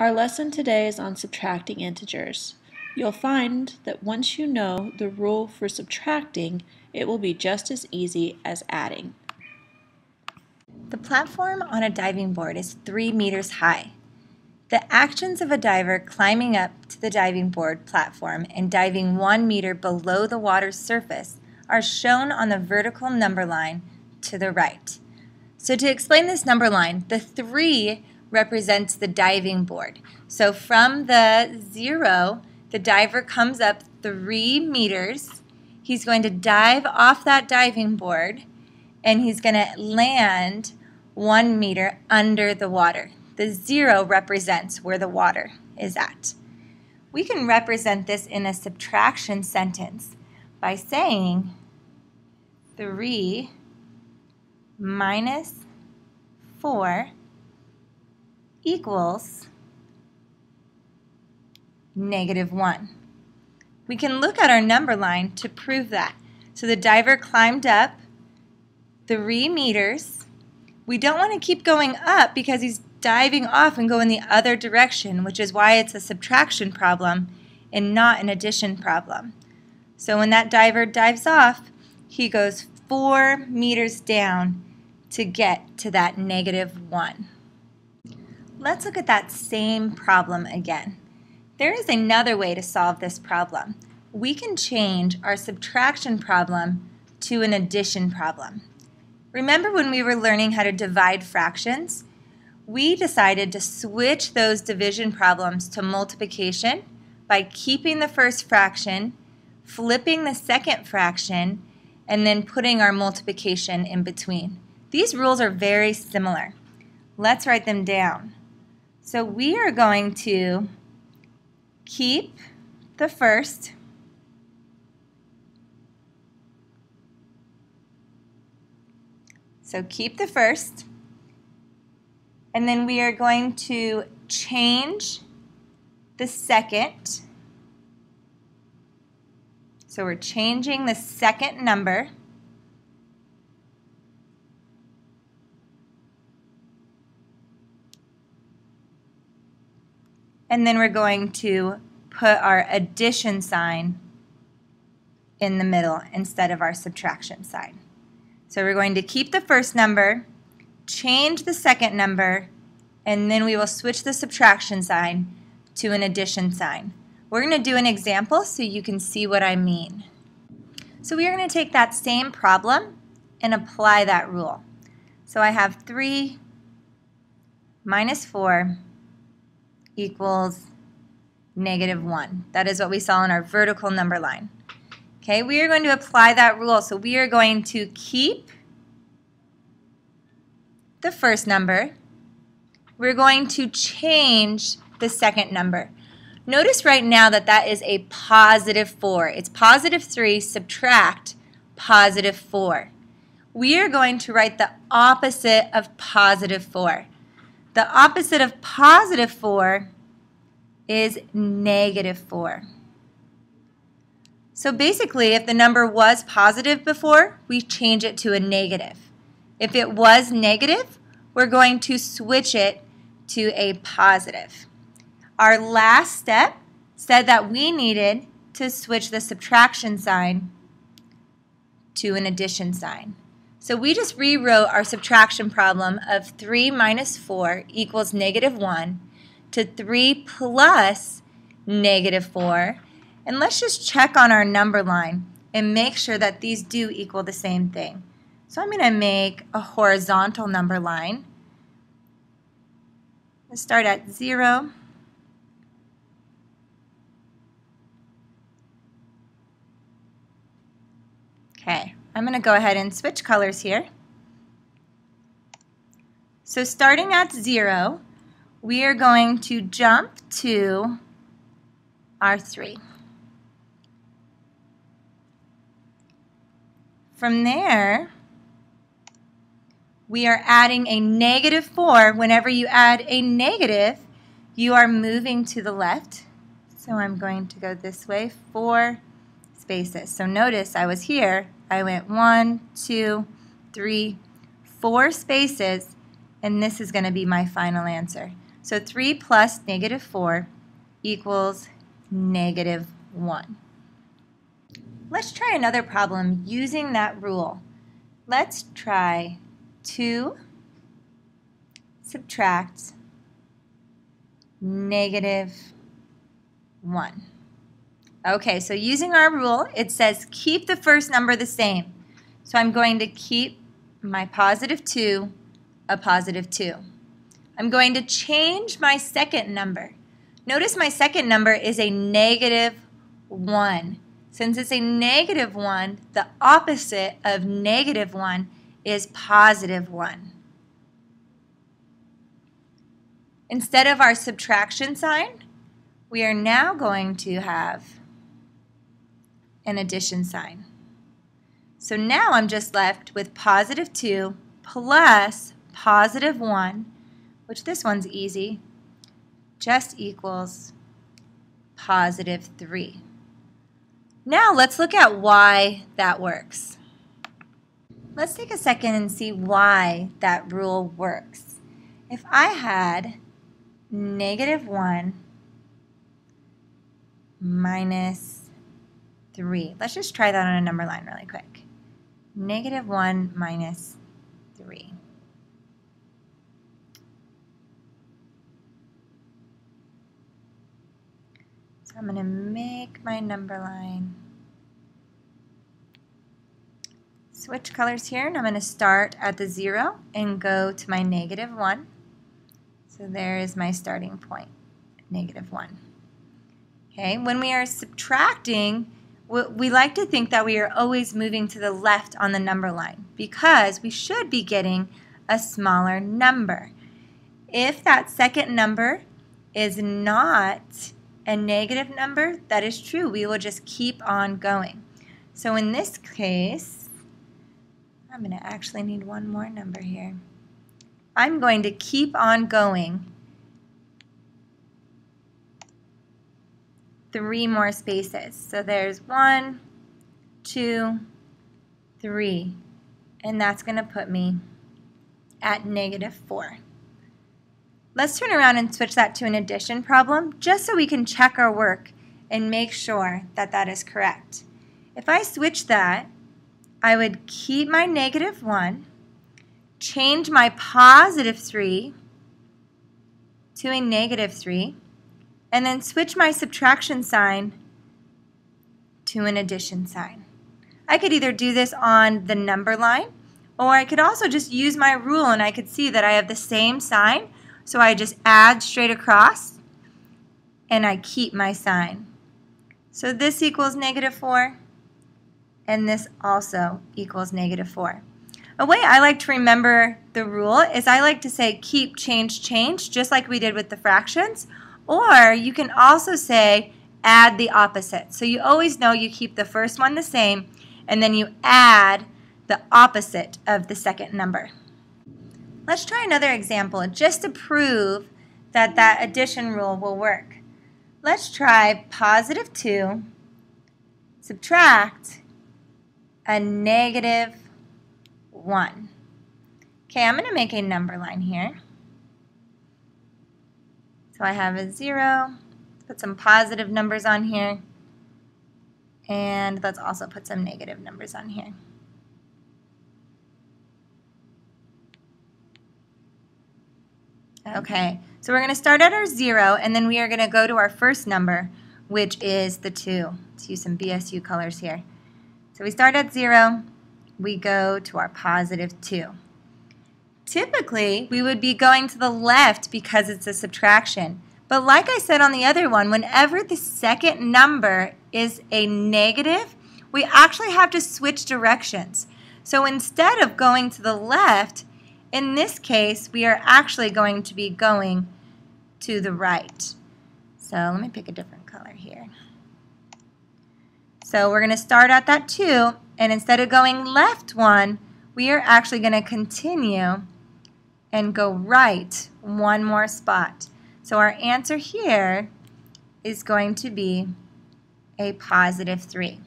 Our lesson today is on subtracting integers. You'll find that once you know the rule for subtracting, it will be just as easy as adding. The platform on a diving board is 3 meters high. The actions of a diver climbing up to the diving board platform and diving 1 meter below the water's surface are shown on the vertical number line to the right. So to explain this number line, the 3 represents the diving board. So from the zero, the diver comes up three meters. He's going to dive off that diving board and he's going to land one meter under the water. The zero represents where the water is at. We can represent this in a subtraction sentence by saying 3 minus 4 equals negative 1. We can look at our number line to prove that. So the diver climbed up 3 meters. We don't want to keep going up because he's diving off and go in the other direction, which is why it's a subtraction problem and not an addition problem. So when that diver dives off, he goes 4 meters down to get to that negative 1. Let's look at that same problem again. There is another way to solve this problem. We can change our subtraction problem to an addition problem. Remember when we were learning how to divide fractions? We decided to switch those division problems to multiplication by keeping the first fraction, flipping the second fraction, and then putting our multiplication in between. These rules are very similar. Let's write them down. So we are going to keep the first So keep the first. And then we are going to change the second. So we're changing the second number. And then we're going to put our addition sign in the middle instead of our subtraction sign. So we're going to keep the first number, change the second number, and then we will switch the subtraction sign to an addition sign. We're going to do an example so you can see what I mean. So we are going to take that same problem and apply that rule. So I have 3 minus 4 equals negative 1. That is what we saw in our vertical number line. Okay, we are going to apply that rule. So we are going to keep the first number. We're going to change the second number. Notice right now that that is a positive 4. It's positive 3 subtract positive 4. We are going to write the opposite of positive 4. The opposite of positive 4 is negative 4. So basically, if the number was positive before, we change it to a negative. If it was negative, we're going to switch it to a positive. Our last step said that we needed to switch the subtraction sign to an addition sign. So we just rewrote our subtraction problem of 3 minus 4 equals negative 1 to 3 plus negative 4. And let's just check on our number line and make sure that these do equal the same thing. So I'm going to make a horizontal number line. Let's start at 0. Okay. I'm going to go ahead and switch colors here. So starting at 0, we are going to jump to R3. From there, we are adding a negative 4. Whenever you add a negative, you are moving to the left. So I'm going to go this way, 4 spaces. So notice I was here I went one, two, three, four spaces, and this is going to be my final answer. So 3 plus negative 4 equals negative 1. Let's try another problem using that rule. Let's try 2 subtract negative 1. Okay, so using our rule, it says keep the first number the same. So I'm going to keep my positive 2 a positive 2. I'm going to change my second number. Notice my second number is a negative 1. Since it's a negative 1, the opposite of negative 1 is positive 1. Instead of our subtraction sign, we are now going to have an addition sign. So now I'm just left with positive 2 plus positive 1, which this one's easy, just equals positive 3. Now let's look at why that works. Let's take a second and see why that rule works. If I had negative 1 minus 3, let's just try that on a number line really quick. Negative 1 minus 3. So I'm going to make my number line. Switch colors here, and I'm going to start at the 0 and go to my negative 1. So there is my starting point, negative 1. Okay, when we are subtracting, we like to think that we are always moving to the left on the number line because we should be getting a smaller number. If that second number is not a negative number, that is true. We will just keep on going. So in this case, I'm going to actually need one more number here. I'm going to keep on going three more spaces. So there's one, two, three, and that's going to put me at negative 4. Let's turn around and switch that to an addition problem just so we can check our work and make sure that that is correct. If I switch that, I would keep my negative 1, change my positive 3 to a negative 3, and then switch my subtraction sign to an addition sign. I could either do this on the number line, or I could also just use my rule and I could see that I have the same sign, so I just add straight across, and I keep my sign. So this equals negative 4, and this also equals negative 4. A way I like to remember the rule is I like to say keep, change, change, just like we did with the fractions. Or you can also say add the opposite. So you always know you keep the first one the same, and then you add the opposite of the second number. Let's try another example just to prove that that addition rule will work. Let's try positive 2 subtract a negative 1. Okay, I'm going to make a number line here. So I have a 0, put some positive numbers on here, and let's also put some negative numbers on here. Okay, so we're going to start at our 0, and then we are going to go to our first number, which is the 2. Let's use some BSU colors here. So we start at 0, we go to our positive 2. Typically, we would be going to the left because it's a subtraction. But like I said on the other one, whenever the second number is a negative, we actually have to switch directions. So instead of going to the left, in this case, we are actually going to be going to the right. So let me pick a different color here. So we're going to start at that 2, and instead of going left 1, we are actually going to continue and go right one more spot. So our answer here is going to be a positive 3.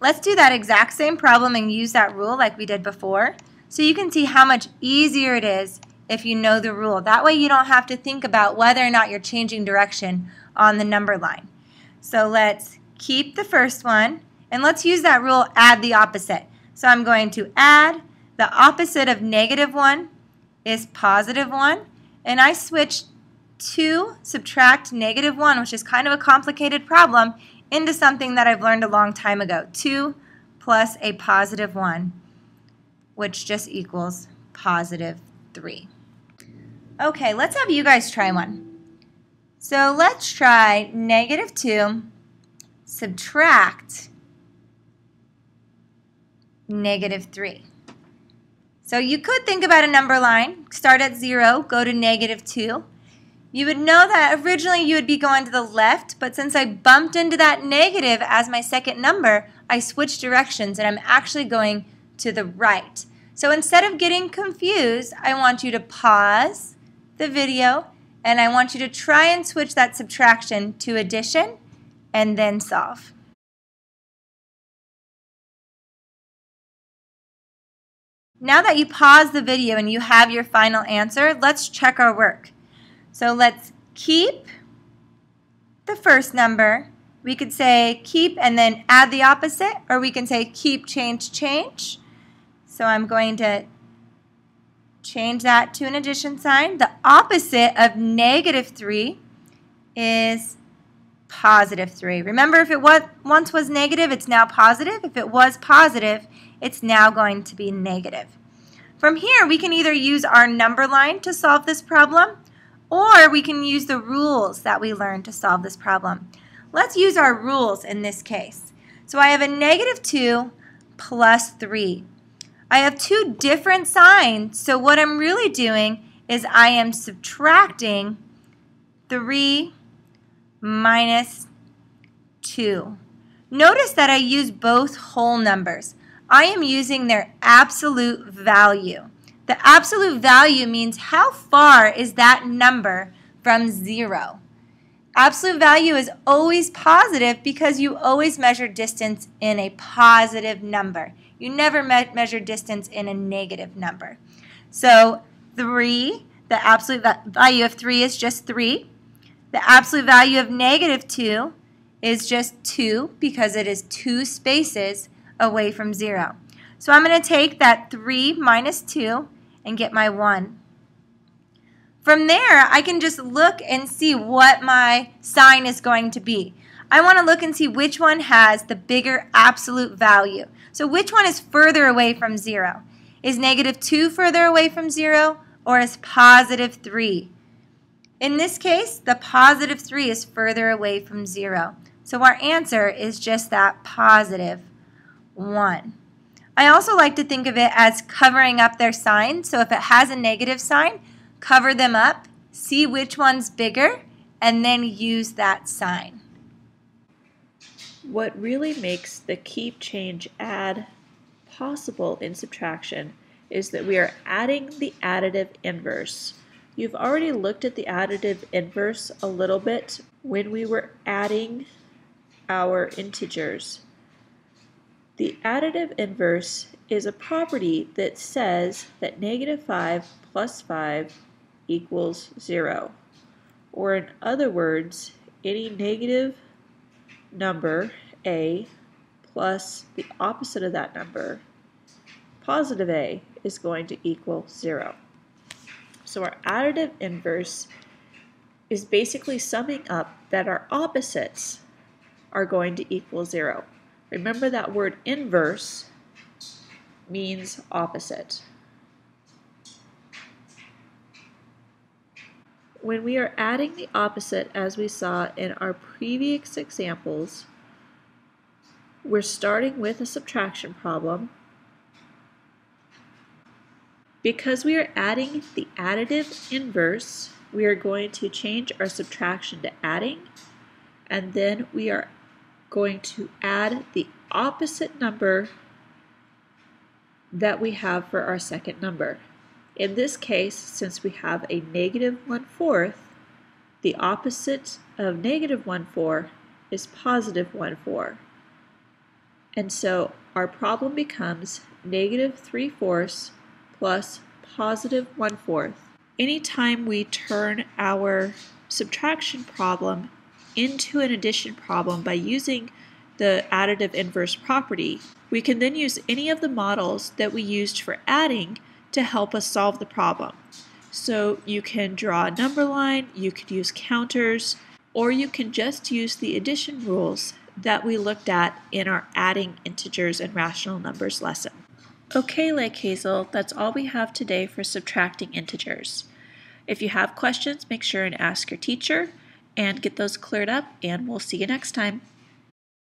Let's do that exact same problem and use that rule like we did before so you can see how much easier it is if you know the rule. That way you don't have to think about whether or not you're changing direction on the number line. So let's keep the first one, and let's use that rule, add the opposite. So I'm going to add the opposite of negative 1 is positive 1, and I switch 2 subtract negative 1, which is kind of a complicated problem, into something that I've learned a long time ago. 2 plus a positive 1, which just equals positive 3. Okay, let's have you guys try one. So let's try negative 2 subtract negative 3. So you could think about a number line, start at 0, go to negative 2. You would know that originally you would be going to the left, but since I bumped into that negative as my second number, I switched directions and I'm actually going to the right. So instead of getting confused, I want you to pause the video and I want you to try and switch that subtraction to addition and then solve. Now that you pause the video and you have your final answer, let's check our work. So let's keep the first number. We could say keep and then add the opposite, or we can say keep, change, change. So I'm going to change that to an addition sign. The opposite of negative 3 is positive 3. Remember, if it was, once was negative, it's now positive. If it was positive, it's now going to be negative. From here, we can either use our number line to solve this problem, or we can use the rules that we learned to solve this problem. Let's use our rules in this case. So I have a negative 2 plus 3. I have two different signs, so what I'm really doing is I am subtracting 3 minus 2. Notice that I use both whole numbers. I am using their absolute value. The absolute value means how far is that number from 0. Absolute value is always positive because you always measure distance in a positive number. You never me measure distance in a negative number. So 3, the absolute value of 3 is just 3. The absolute value of negative 2 is just 2 because it is two spaces away from 0. So I'm going to take that 3 minus 2 and get my 1. From there, I can just look and see what my sign is going to be. I want to look and see which one has the bigger absolute value. So which one is further away from 0? Is negative 2 further away from 0 or is positive 3? In this case, the positive 3 is further away from 0. So our answer is just that positive 1. I also like to think of it as covering up their sign. So if it has a negative sign, cover them up, see which one's bigger, and then use that sign. What really makes the keep, change, add possible in subtraction is that we are adding the additive inverse. You've already looked at the additive inverse a little bit when we were adding our integers. The additive inverse is a property that says that negative 5 plus 5 equals 0. Or in other words, any negative number, a, plus the opposite of that number, positive a, is going to equal 0. So our additive inverse is basically summing up that our opposites are going to equal 0. Remember that word inverse means opposite. When we are adding the opposite, as we saw in our previous examples, we're starting with a subtraction problem. Because we are adding the additive inverse, we are going to change our subtraction to adding, and then we are going to add the opposite number that we have for our second number. In this case, since we have a negative 1 fourth, the opposite of negative 1 fourth is positive 1 fourth. And so our problem becomes negative 3 fourths plus positive 1 fourth. anytime we turn our subtraction problem into an addition problem by using the additive inverse property, we can then use any of the models that we used for adding to help us solve the problem. So you can draw a number line, you could use counters, or you can just use the addition rules that we looked at in our adding integers and rational numbers lesson. Okay, Lake Hazel, that's all we have today for subtracting integers. If you have questions, make sure and ask your teacher and get those cleared up, and we'll see you next time.